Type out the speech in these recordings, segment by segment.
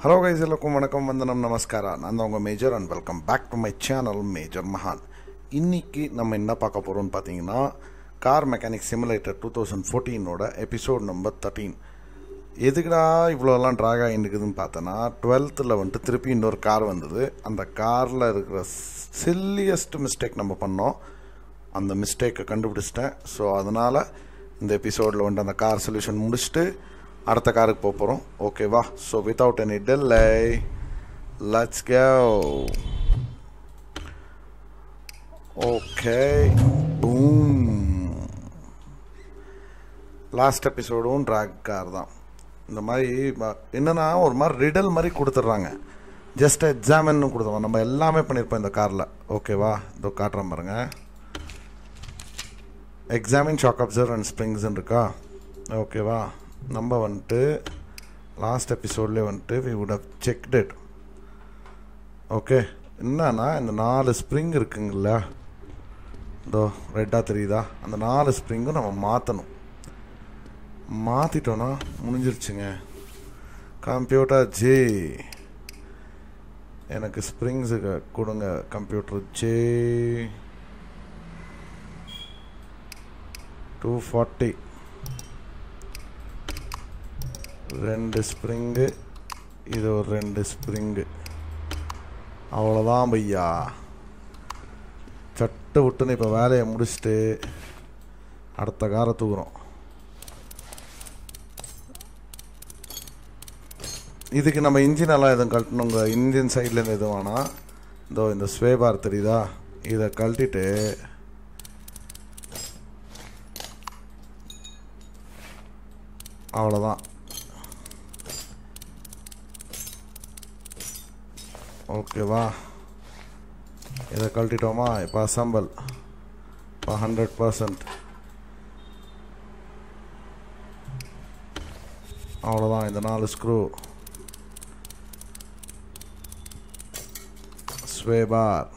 Hello guys எல்லாருக்கும் வணக்கம் வந்தனம் நமஸ்காரா. நான் தான் உங்கள் Major and welcome back to my channel Major மகான். இன்னைக்கு நம்ம என்ன பார்க்க போகிறோம்னு பார்த்தீங்கன்னா car mechanic simulator two thousand ஃபோர்டீனோட episode number thirteen எதுக்குடா இவ்வளோலாம் ட்ராக் ஆகிருக்குதுன்னு பார்த்தோன்னா டுவெல்த்தில் வந்துட்டு திருப்பி இன்னொரு கார் வந்தது. அந்த காரில் இருக்கிற சில்லியஸ்ட் மிஸ்டேக் நம்ம பண்ணோம். அந்த மிஸ்டேக்கை கண்டுபிடிச்சிட்டேன். ஸோ அதனால் இந்த எபிசோடில் வந்துட்டு அந்த கார் சொல்யூஷன் முடிச்சுட்டு அடுத்த காருக்கு போக போகிறோம் ஓகேவா so without any delay let's go okay boom last எபிசோடும் track car தான். இந்த மாதிரி என்னென்னா ஒரு மாதிரி ரிடல் மாதிரி கொடுத்துட்றாங்க. ஜஸ்ட் எக்ஸாமின்னு கொடுத்துருவோம் நம்ம எல்லாமே பண்ணியிருப்போம் இந்த காரில் ஓகேவா இதோ காட்டுறேன் பாருங்க. எக்ஸாமின் ஷாக் அப்சர்வ் அண்ட் ஸ்ப்ரிங்ஸ்ன்னு இருக்கா? ஓகேவா நம்ம வந்துட்டு லாஸ்ட் எபிசோட்லேயே வந்துட்டு we would have checked it okay என்னன்னா இந்த நாலு ஸ்ப்ரிங் இருக்குங்கள இதோ ரெட்டாக தெரியுதா? அந்த நாலு ஸ்ப்ரிங்கும் நம்ம மாற்றணும் மாற்றிட்டோன்னா முடிஞ்சிருச்சுங்க. கம்ப்யூட்டர் ஜே எனக்கு ஸ்ப்ரிங்ஸுக்கு கொடுங்க கம்ப்யூட்டர் ஜே டூ ஃபார்ட்டி ரெண்டு ஸ்ப்ரிங்கு இது ஒரு ரெண்டு ஸ்ப்ரிங்கு அவ்வளோதான் பையா. சட்டை விட்டுன்னு இப்போ வேலையை முடிச்சுட்டு அடுத்த காரை தூக்குறோம். இதுக்கு நம்ம இன்ஜின் எல்லாம் எதுவும் கழட்டணுங்க இன்ஜின் சைட்லேருந்து எதுவும் வேணாம். இதோ இந்த ஸ்வே பார் தெரியுதா? இதை கழட்டிட்டு அவ்வளோதான் ஓகேவா இதை கழட்டிட்டோமா? இப்போ அசம்பிள் இப்போ ஹண்ட்ரட் பர்சன்ட் அவ்வளோதான் இந்த நாலு screw sway bar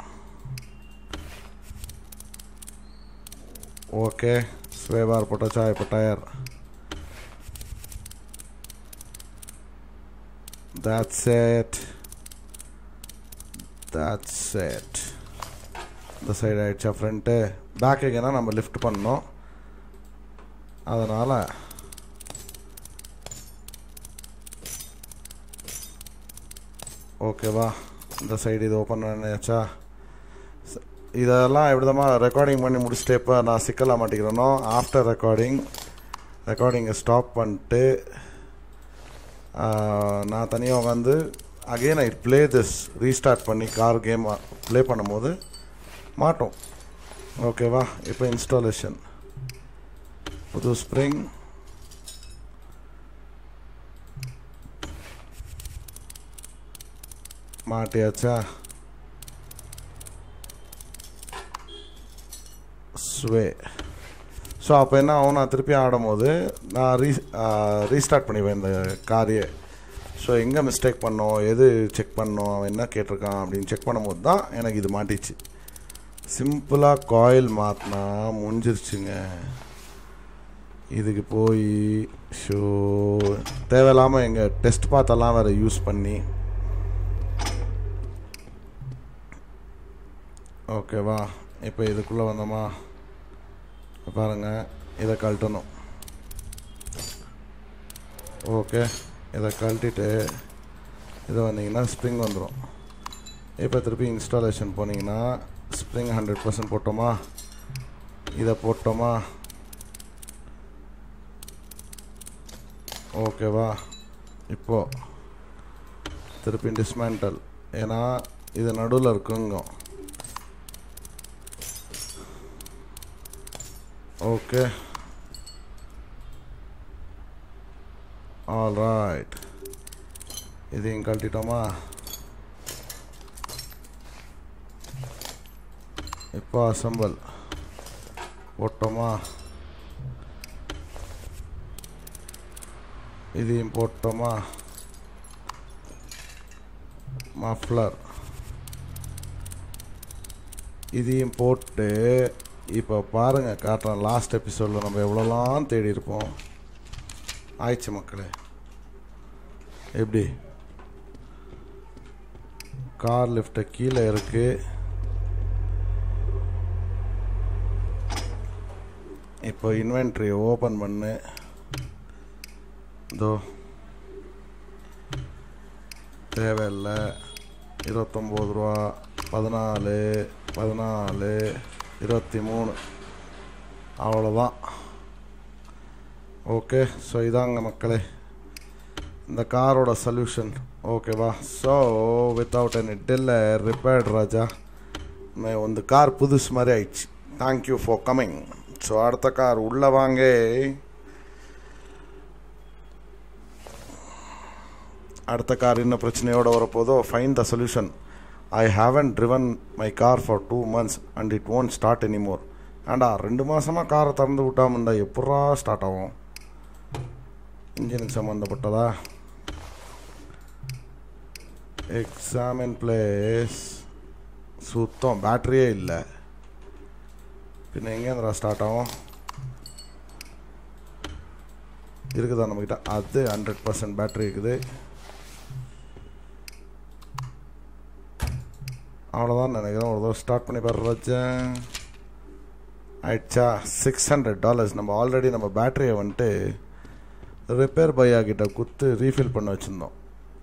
okay sway bar போட்டாச்சா? இப்போ tyre That's it. That's it இந்த சைடு ஆயிடுச்சா ஃப்ரண்ட்டு பேக் எங்கன்னா நம்ம லிஃப்ட் பண்ணோம் அதனால் ஓகேவா இந்த சைடு இது ஓப்பன் பண்ணியாச்சா இதெல்லாம் எப்படிதமா ரெக்கார்டிங் பண்ணி முடிச்சுட்டு இப்போ நான் சிக்கலாக மாட்டிக்கிறேனோ? ஆஃப்டர் ரெக்கார்டிங் ரெக்கார்டிங்கை ஸ்டாப் பண்ணிட்டு நான் தனியாக உட்காந்து again I play this restart பண்ணி கார் கேம் ப்ளே பண்ணும்போது மாட்டோம். ஓகேவா இப்போ இன்ஸ்டாலேஷன் புது ஸ்ப்ரிங் மாட்டியாச்சா? ஸ்வே ஸோ அப்போ என்ன ஆகும் நான் திருப்பி ஆடும்போது நான் ரீ ரீஸ்டார்ட் பண்ணிடுவேன் இந்த காரியை. ஸோ எங்கே மிஸ்டேக் பண்ணோம்? எது செக் பண்ணோம்? அவன் என்ன கேட்டிருக்கான்? அப்படின்னு செக் பண்ணும்போது தான் எனக்கு இது மாட்டிச்சு. சிம்பிளாக காயில் மாற்றினா முடிஞ்சிருச்சுங்க. இதுக்கு போய் ஷோ. தேவையில்லாமல் எங்கள் டெஸ்ட் பார்த்தெல்லாம் வேறு யூஸ் பண்ணி. ஓகேவா இப்போ இதுக்குள்ளே வந்தோமா? பாருங்க. இதை கழட்டணும். ஓகே இதை கழட்டிட்டு இதை வந்தீங்கன்னா ஸ்ப்ரிங் வந்துடும் இப்போ திருப்பி இன்ஸ்டாலேஷன் போனீங்கன்னா ஸ்ப்ரிங் ஹண்ட்ரட் பர்சன்ட் போட்டோமா? இதை போட்டோமா? ஓகேவா இப்போது திருப்பி டிஸ்மேண்டல் ஏன்னா இது நடுவில் இருக்குங்க ஓகே ஆல் ரைட் இதையும் கழட்டிட்டோமா? இப்போ அசம்பிள். போட்டோமா? இதையும் போட்டோமா? மஃப்ளர். இதையும் போட்டு இப்போ பாருங்க காட்டுறேன். லாஸ்ட் எபிசோடில் நம்ம எவ்வளோலாம் தேடி இருப்போம் ஆயிடுச்சு மக்களே. எப்படி? கார் லிஃப்ட்டு கீழே இருக்கு. இப்போ இன்வென்ட்ரி ஓப்பன் பண்ணு. இதோ. தேவையில்லை. இருபத்தொம்போது ரூபா. பதினாலு பதினாலு இருபத்தி மூணு அவ்வளோதான் ஓகே ஸோ இதாங்க மக்களே. இந்த காரோட சொல்யூஷன் ஓகேவா ஸோ வித்தவுட் எனி டில்ல ரிப்பேர்ட் ராஜா மே- ಒಂದು ಕಾರ್ புதுசு மாதிரி ஆயிடுச்சு தேங்க்யூ ஃபார் கம்மிங் ஸோ அடுத்த கார் உள்ளே வாங்க அடுத்த கார் என்ன பிரச்சனையோடு வரப்போதோ fine the solution I haven't driven my car for two months and it won't start anymore ஏண்டா ரெண்டு மாதமாக காரை திறந்து விட்டாம இருந்தா எப்படா ஸ்டார்ட் ஆகும் இன்ஜினுக்கு சம்மந்தப்பட்டதா எக்ஸாமின் பிளேஸ் சுத்தம் பேட்டரியே இல்லை. பின்ன எங்கேருந்துடா ஸ்டார்ட் ஆகும்? இருக்குதா நம்மக்கிட்ட அது ஹண்ட்ரட் பர்சன்ட் பேட்டரி இருக்குது. அவ்வளோதான் நினைக்கிறேன். ஒரு தடவை ஸ்டார்ட் பண்ணி பாடுறச்சேன் ஆயிடுச்சா? சிக்ஸ் ஹண்ட்ரட் டாலர்ஸ் நம்ம ஆல்ரெடி நம்ம பேட்டரியை வந்துட்டு ரிப்பேர் பையா கிட்ட கொடுத்து ரீஃபில் பண்ண வச்சுருந்தோம்.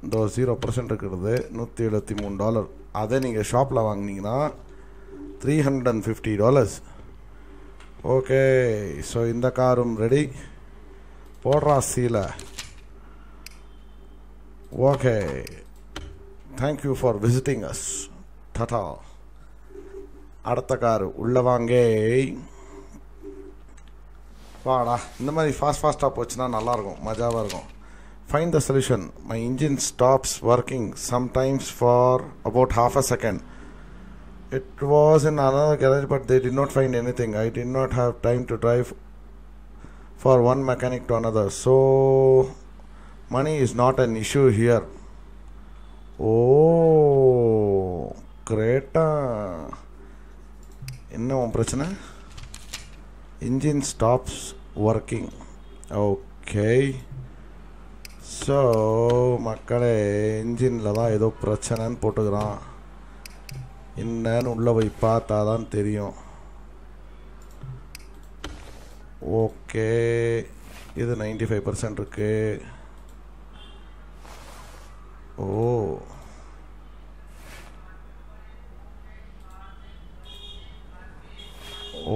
இந்த ஜீரோ பர்சன்ட் இருக்கிறது நூற்றி எழுபத்தி மூணு டாலர் அதே நீங்கள் ஷாப்பில் வாங்குனீங்கன்னா three hundred and fifty dollars okay so இந்த காரும் ரெடி போடுறா சீல. Okay thank you for visiting us ta-ta அடுத்த கார் உள்ள வாங்கே. வாடா இந்த மாதிரி ஃபாஸ்ட் ஃபாஸ்ட்டாக போச்சுன்னா நல்லாயிருக்கும் மஜாவாக இருக்கும். fine the solution my engine stops working sometimes for about half a second it was in another garage but they did not find anything i did not have time to drive for one mechanic to another so money is not an issue here oh Greta என்ன உன் பிரச்சனை engine stops working okay so மக்களே இன்ஜினில் தான் ஏதோ பிரச்சனைன்னு போட்டுக்கிறான். என்னன்னு உள்ளே போய் பார்த்தா தான் தெரியும். ஓகே. இது 95% ஃபைவ் பர்சன்ட் இருக்கு. ஓ.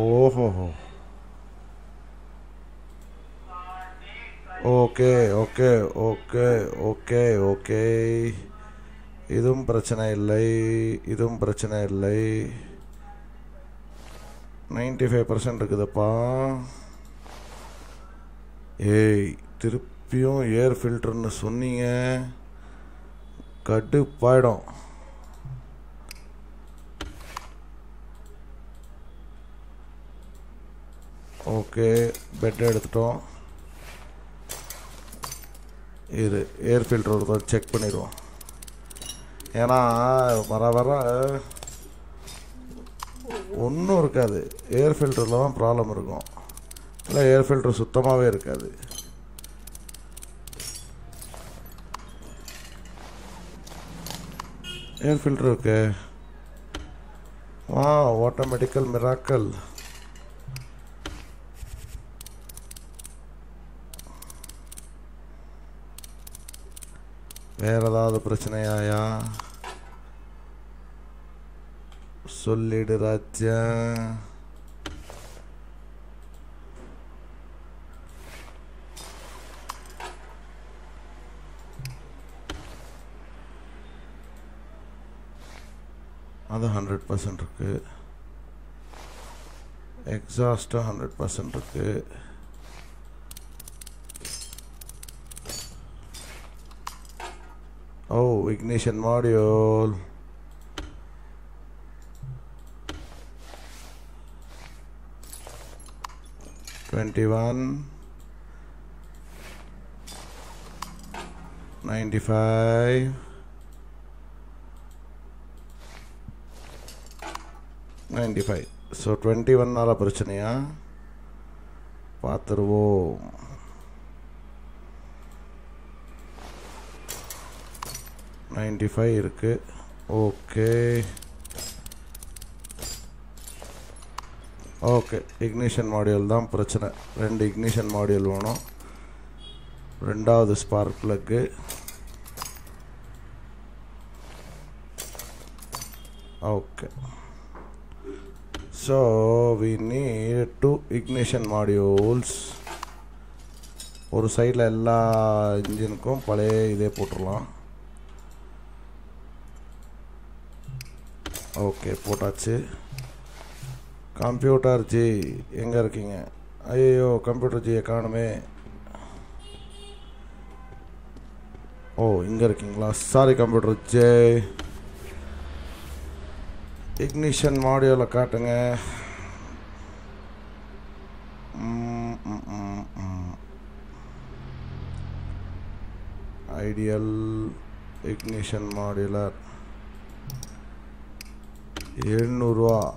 ஓஹோ okay okay okay okay okay இதுவும் பிரச்சனை இல்லை இதுவும் பிரச்சனை இல்லை. 95% ஃபைவ் பர்சன்ட் இருக்குதுப்பா. ஏய் திருப்பியும் ஏர் ஃபில்டர்னு சொன்னீங்க. கடுப்பாயிடும். ஓகே பெட் எடுத்துட்டோம். இது ஏர் ஃபில்டர் ஒரு செக் பண்ணிடுவோம். ஏன்னா வர வர ஒன்றும் இருக்காது. ஏர் ஃபில்டரில் தான் ப்ராப்ளம் இருக்கும். இல்லை ஏர் ஃபில்டர் சுத்தமாகவே இருக்காது. ஏர் ஃபில்டர் இருக்கு. வா ஆட்டோமேட்டிக்கல் மிராக்கல் வேற ஏதாவது பிரச்சனையாயா? சொல்லிடு ராஜ்யா அது ஹண்ட்ரட் பர்சன்ட் இருக்குது எக்ஸாஸ்ட்டும் ஹண்ட்ரட் பர்சன்ட் இருக்குது ஓ ignition module twenty one ninety five ninety five so twenty ஒன்னால் ninety five இருக்குது ஓகே. ஓகே இக்னிஷன் மாடியூல் தான் பிரச்சனை. ரெண்டு இக்னிஷன் மாடியூல் வேணும். ரெண்டாவது spark plug okay. So we need two ignition modules ஒரு சைடில் எல்லா இன்ஜினுக்கும் பழைய இதே போட்டுடலாம். ஓகே போட்டாச்சு. கம்ப்யூட்டர் ஜி எங்கே இருக்கீங்க? ஐயோ கம்ப்யூட்டர் ஜியை காணுமே. ஓ இங்கே இருக்கீங்களா? சாரி கம்ப்யூட்டர் ஜே இக்னிஷன் மாடியூலை காட்டுங்க. ஐடியல் இக்னிஷன் மாடியுலர் எழுநூறுவா.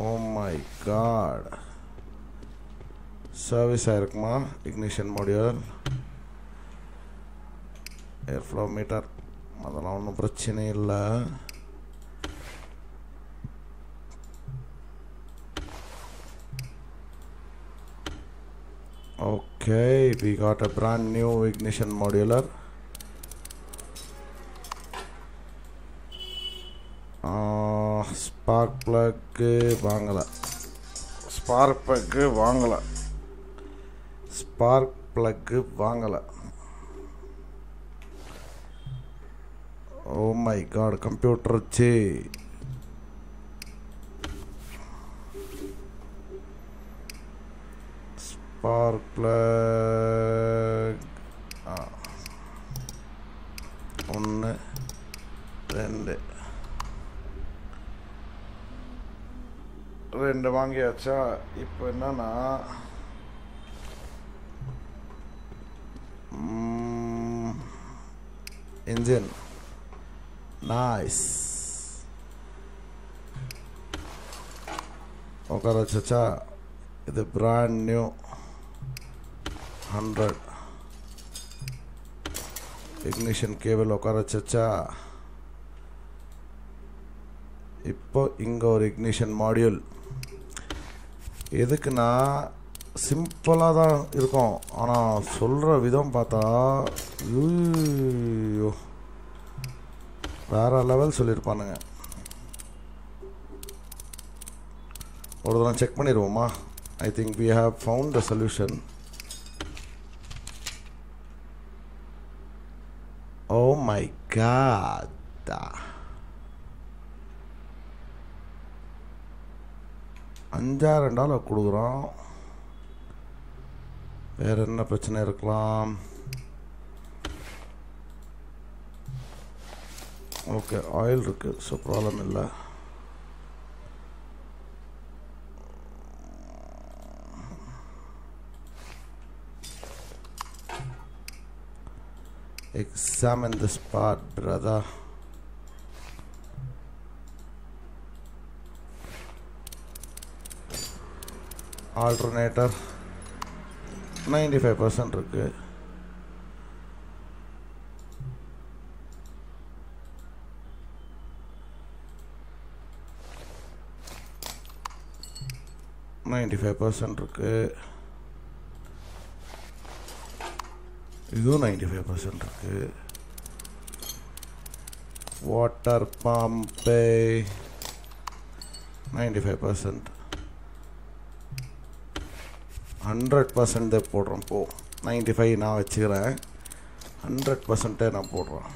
ஓ மை காட் சர்வீஸ் ஆயிருக்குமா இக்னிஷன் மாடியூல் ஏர்ஃப்ளோ மீட்டர் அதெல்லாம் ஒன்றும் பிரச்சனை இல்லை. Okay, we got a brand new ignition modular. Spark plug வாங்கலை. ஸ்பார்க் ப்ளக்கு வாங்கலை. ஸ்பார்க் ப்ளக்கு வாங்கலை. ஓ my god computer C spark plug ஒன்று ரெண்டு ரெண்டு வாங்கியாச்சா? இப்போ என்னன்னா இன்ஜின் நாய்ஸ் உட்கார வச்சாச்சா இது brand new hundred ignition cable உட்கார வச்சாச்சா இப்போ இங்கே ஒரு இக்னிஷன் மாடியூல் எதுக்குன்னா சிம்பிளாக தான் இருக்கும். ஆனால் சொல்கிற விதம் பார்த்தா ஐயோ. வேற லெவல் சொல்லியிருப்பானுங்க. ஒரு தடவை check பண்ணிடுவோமா? I think we have found the solution oh my god அஞ்சாயிரம் டாலர் கொடுக்குறோம். வேறு என்ன பிரச்சனை இருக்கலாம்? ஓகே ஆயில் இருக்குது ஸோ ப்ராப்ளம் இல்லை. Examine the spot, brother. Alternator ninety five percent இருக்குது நைன்டி ஃபைவ் பர்சன்ட் இருக்குது இதுவும் நைன்டி ஃபைவ் பர்சன்ட் இருக்குது water பம்பே ninety five percent hundred percent போடுறோம். போ நைன்டி ஃபைவ் நான் வச்சுக்கிறேன். ஹண்ட்ரட் பர்சன்ட்டே நான் போடுறேன்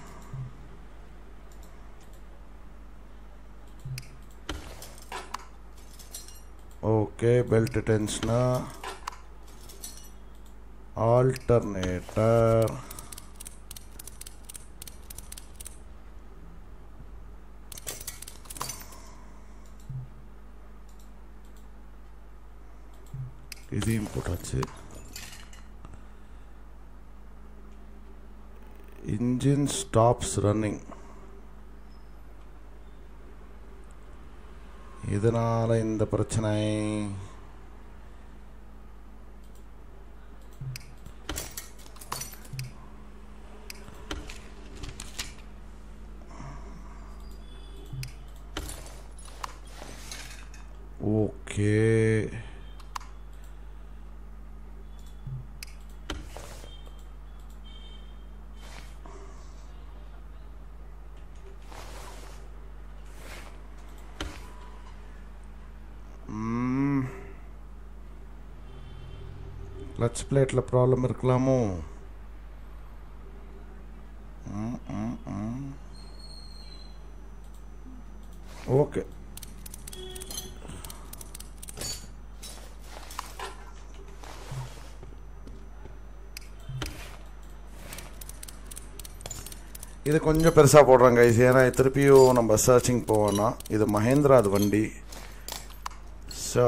ஓகே பெல்ட் டென்ஷனா ஆல்டர்னேட்டர் இதையும் போட்டாச்சு. இன்ஜின் ஸ்டாப்ஸ் ரன்னிங் இதனால் இந்த பிரச்சனை ஓகே கிளச் பிளேட்டில் ப்ராப்ளம் இருக்கலாமோ? ஓகே இது கொஞ்சம் பெருசாக போடுறாங்க இது ஏன்னா திருப்பியும் நம்ம சர்ச்சிங் போவோன்னா இது மஹேந்திரா அது வண்டி. ஸோ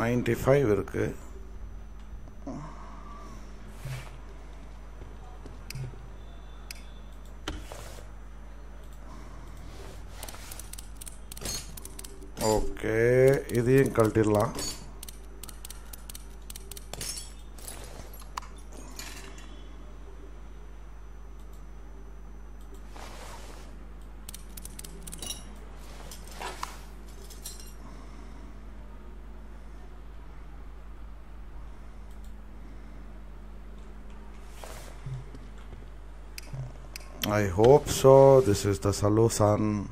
நைன்டி ஃபைவ் இருக்குது ஓகே இதையும் கழட்டிடலாம். I hope so. This is the solution.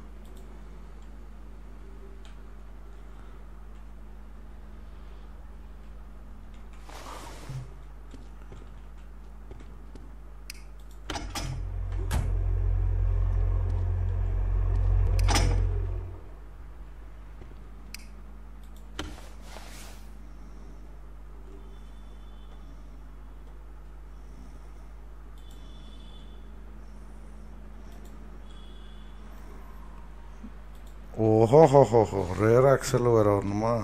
ஓஹோஹோஹோ ரேர் ஆக்சல் வேறு வரணுமா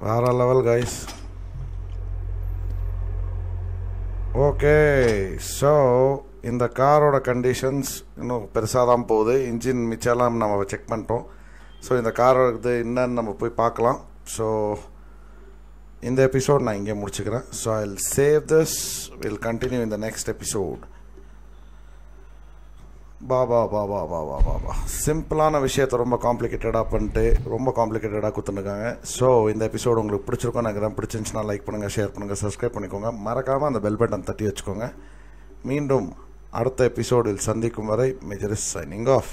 வேற லெவல் கைஸ் ஓகே ஸோ இந்த காரோட கண்டிஷன்ஸ் இன்னும் பெருசாக தான் போகுது இன்ஜின் மிச்சம்லாம் நம்ம செக் பண்ணிட்டோம் ஸோ இந்த காரோட இது என்னன்னு நம்ம போய் பார்க்கலாம் ஸோ இந்த எபிசோட் நான் இங்கே முடிச்சுக்கிறேன் so I save this will continue இந்த நெக்ஸ்ட் எபிசோட் பாபா பாபா பாபா பாபா சிம்பிளான விஷயத்தை ரொம்ப காம்ப்ளிகேட்டடாக பண்ணிட்டு ரொம்ப காம்ப்ளிகேட்டடாக கொடுத்துருக்காங்க ஸோ இந்த எபிசோடு உங்களுக்கு பிடிச்சிருக்கோம் எனக்கு தான் பிடிச்சிருந்துச்சுன்னா லைக் பண்ணுங்கள் ஷேர் பண்ணுங்கள் சப்ஸ்கிரைப் பண்ணிக்கோங்க. மறக்காமல் அந்த பெல் பட்டன் தட்டி வச்சுக்கோங்க. மீண்டும் அடுத்த எபிசோடில் சந்திக்கும் வரை மெஜரிஸ் சைனிங் ஆஃப்